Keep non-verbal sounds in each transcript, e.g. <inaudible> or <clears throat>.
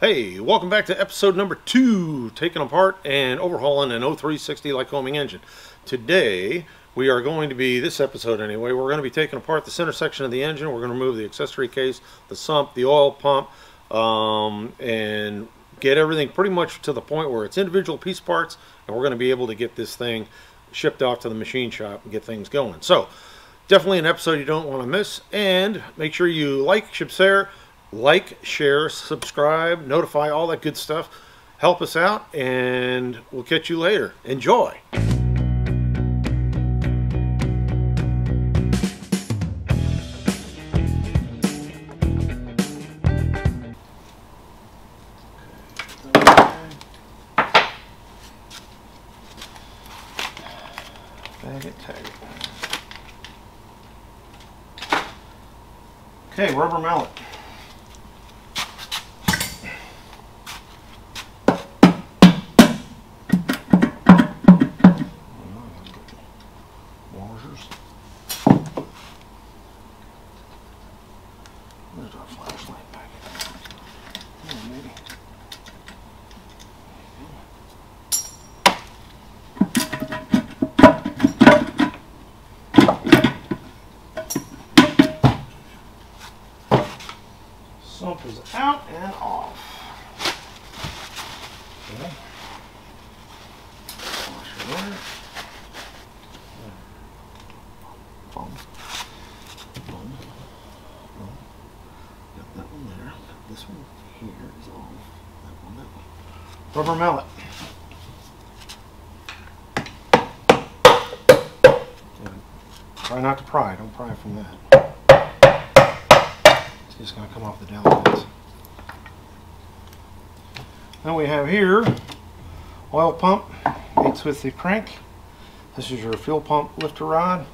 Hey, welcome back to episode number two, taking apart and overhauling an O360 Lycoming engine. Today, we are going to be, this episode anyway, we're going to be taking apart the center section of the engine. We're going to remove the accessory case, the sump, the oil pump, um, and get everything pretty much to the point where it's individual piece parts, and we're going to be able to get this thing shipped off to the machine shop and get things going. So, definitely an episode you don't want to miss, and make sure you like, share, like, share, subscribe, notify, all that good stuff. Help us out, and we'll catch you later. Enjoy. Okay, rubber mallet. Sump is out and off. Okay. There. Boom. Boom. Boom. Got that one there. Got this one here is off. That one, that one. Rubber mallet. Try not to pry. Don't pry from that. Just going to come off the dowel pins. Then we have here oil pump meets with the crank. This is your fuel pump lifter rod.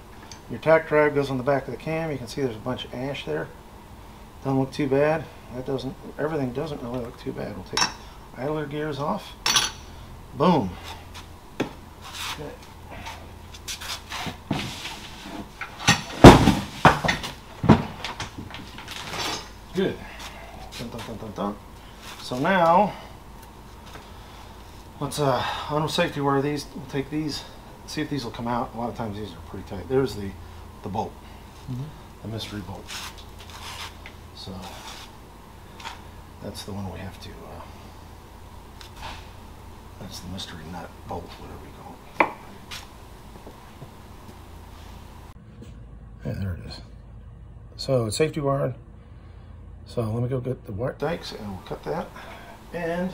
Your tach drive goes on the back of the cam. You can see there's a bunch of ash there. Doesn't look too bad. That doesn't. Everything doesn't really look too bad. We'll take idler gears off. Boom. Good. Dun, dun, dun, dun, dun. So now, let's uh, on safety wire these. We'll take these. See if these will come out. A lot of times these are pretty tight. There's the the bolt, the mystery bolt. So that's the one we have to. Uh, that's the mystery nut bolt, whatever you call it. Yeah, there it is. So safety wired. So let me go get the wire dikes and we'll cut that. And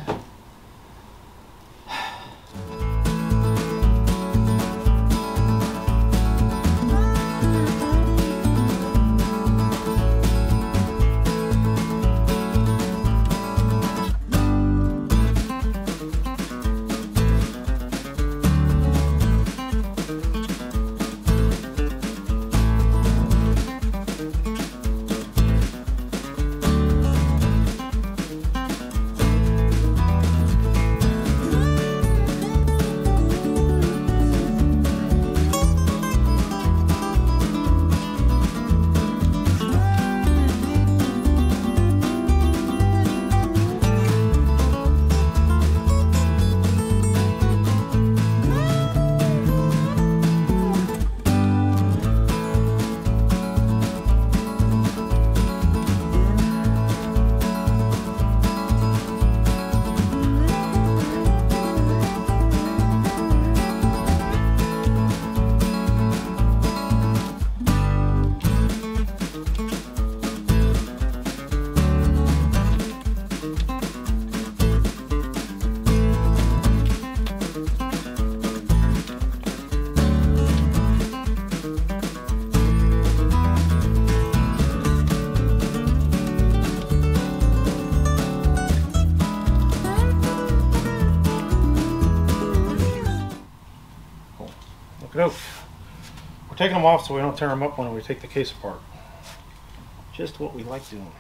taking them off so we don't tear them up when we take the case apart. Just what we like doing.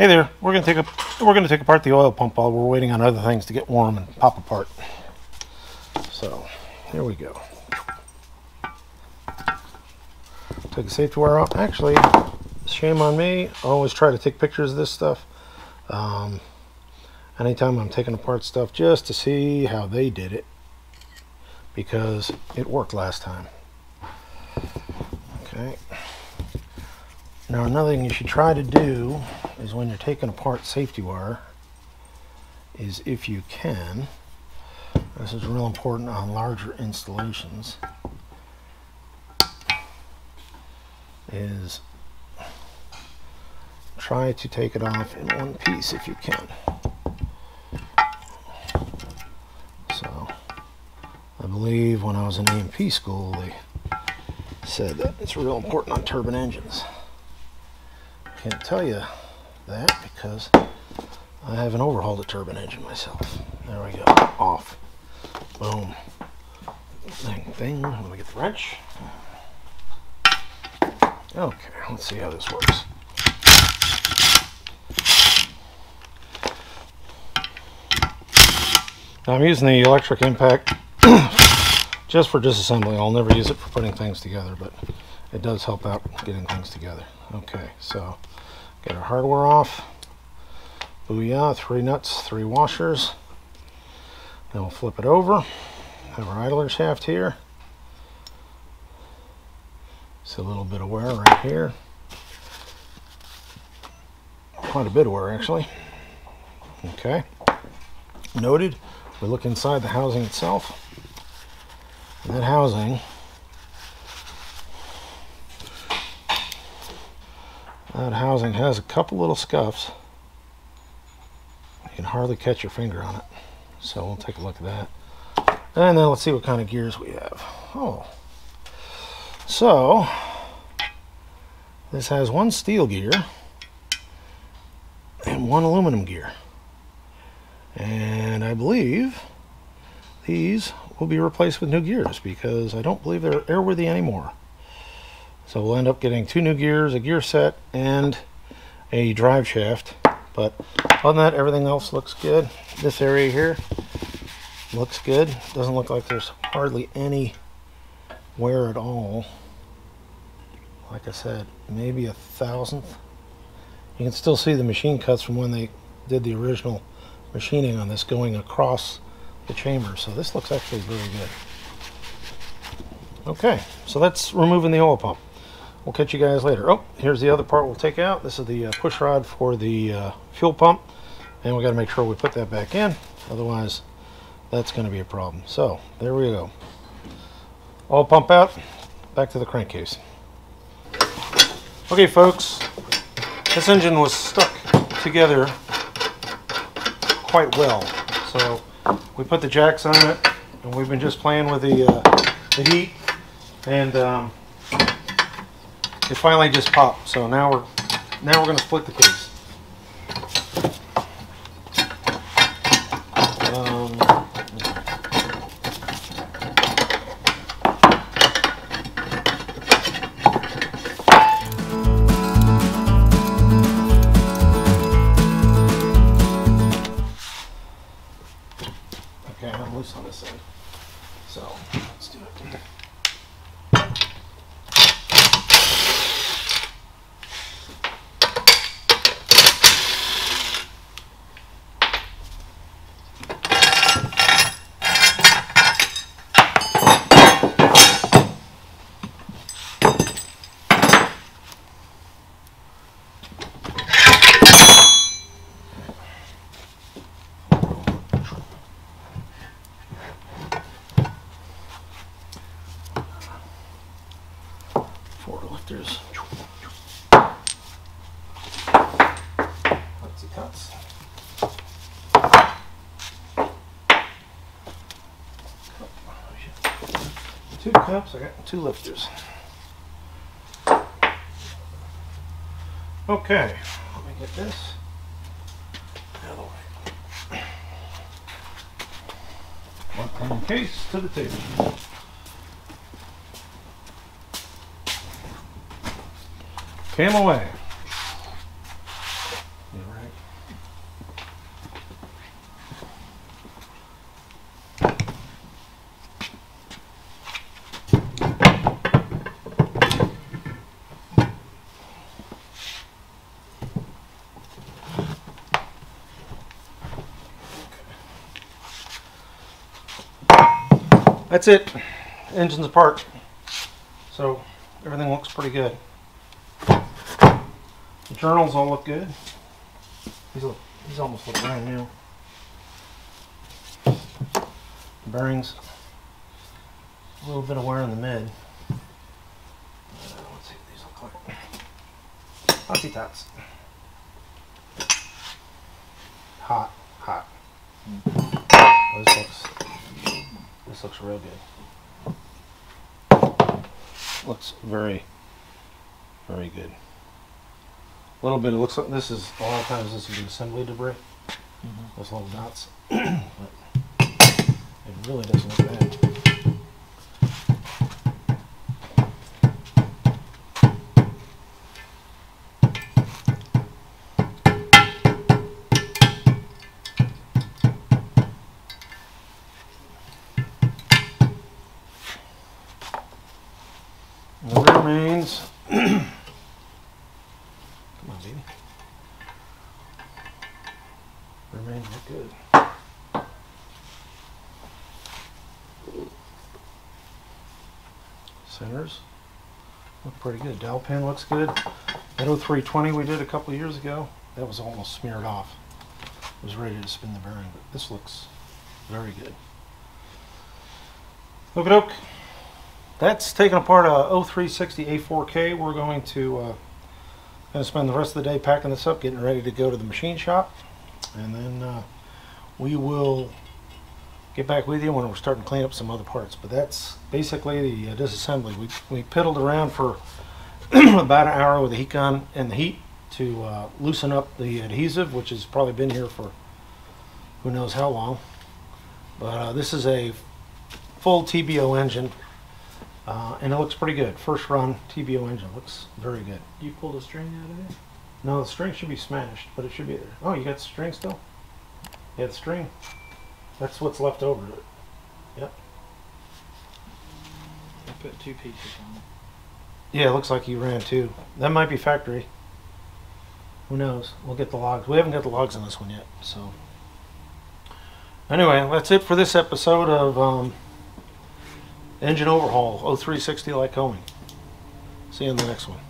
Hey there, we're gonna take a we're gonna take apart the oil pump while we're waiting on other things to get warm and pop apart. So here we go. Take the safety wire off. Actually, shame on me. I always try to take pictures of this stuff. Um, anytime I'm taking apart stuff just to see how they did it because it worked last time. Okay. Now another thing you should try to do is when you're taking apart safety wire is if you can, this is real important on larger installations, is try to take it off in one piece if you can. So I believe when I was in A&P school they said that it's real important on turbine engines. Can't tell you that because I haven't overhauled a turbine engine myself. There we go. Off. Boom. Thing, thing. Let me get the wrench. Okay, let's see how this works. Now I'm using the electric impact <coughs> just for disassembly. I'll never use it for putting things together, but it does help out getting things together. Okay, so get our hardware off. Booyah, three nuts, three washers. Then we'll flip it over. Have our idler shaft here. See a little bit of wear right here. Quite a bit of wear actually. Okay. Noted. We look inside the housing itself. And that housing that housing has a couple little scuffs. You can hardly catch your finger on it. So we'll take a look at that. And then let's see what kind of gears we have. Oh. So this has one steel gear and one aluminum gear. And I believe these will be replaced with new gears because I don't believe they're airworthy anymore. So we'll end up getting two new gears, a gear set, and a drive shaft. But on that, everything else looks good. This area here looks good. Doesn't look like there's hardly any wear at all. Like I said, maybe a thousandth. You can still see the machine cuts from when they did the original machining on this going across the chamber. So this looks actually very good. Okay, so that's removing the oil pump. We'll catch you guys later. Oh, here's the other part we'll take out. This is the uh, push rod for the uh, fuel pump. And we got to make sure we put that back in. Otherwise, that's going to be a problem. So, there we go. All pump out. Back to the crankcase. Okay, folks. This engine was stuck together quite well. So we put the jacks on it, and we've been just playing with the, uh, the heat, and um, it finally just popped. So now we're now we're going to split the case. Cups, I got two lifters. Okay, let me get this the way. One clean case to the table. Came away. Never that's it. Engine's apart. So everything looks pretty good. The journals all look good. These look, these almost look brand new. Bearings, a little bit of wear in the mid. Uh, let's see what these look like. Totsy tots. Hot, hot. Looks, this looks real good. Looks very, very good. A little bit, it looks like this is, a lot of times this is an assembly debris. Mm-hmm. Those little dots. <clears throat> but it really doesn't look bad. Centers look pretty good. Dowel pin looks good. That O320 we did a couple years ago, that was almost smeared off. It was ready to spin the bearing, but this looks very good. Look at. That's taking apart a O360 A4K. We're going to uh, to spend the rest of the day packing this up, getting ready to go to the machine shop, and then uh, we will get back with you when we're starting to clean up some other parts. But that's basically the uh, disassembly. We we piddled around for <clears throat> about an hour with the heat gun and the heat to uh, loosen up the adhesive, which has probably been here for who knows how long. But uh, this is a full TBO engine. Uh, and it looks pretty good. First run TBO engine looks very good. You pulled a string out of it? No, the string should be smashed, but it should be there. Oh, you got the string still? Yeah, the string. That's what's left over. Yep. I put two pieces on it. Yeah, it looks like you ran two. That might be factory. Who knows? We'll get the logs. We haven't got the logs on this one yet, so. Anyway, that's it for this episode of um, Engine Overhaul O360 Lycoming. See you in the next one.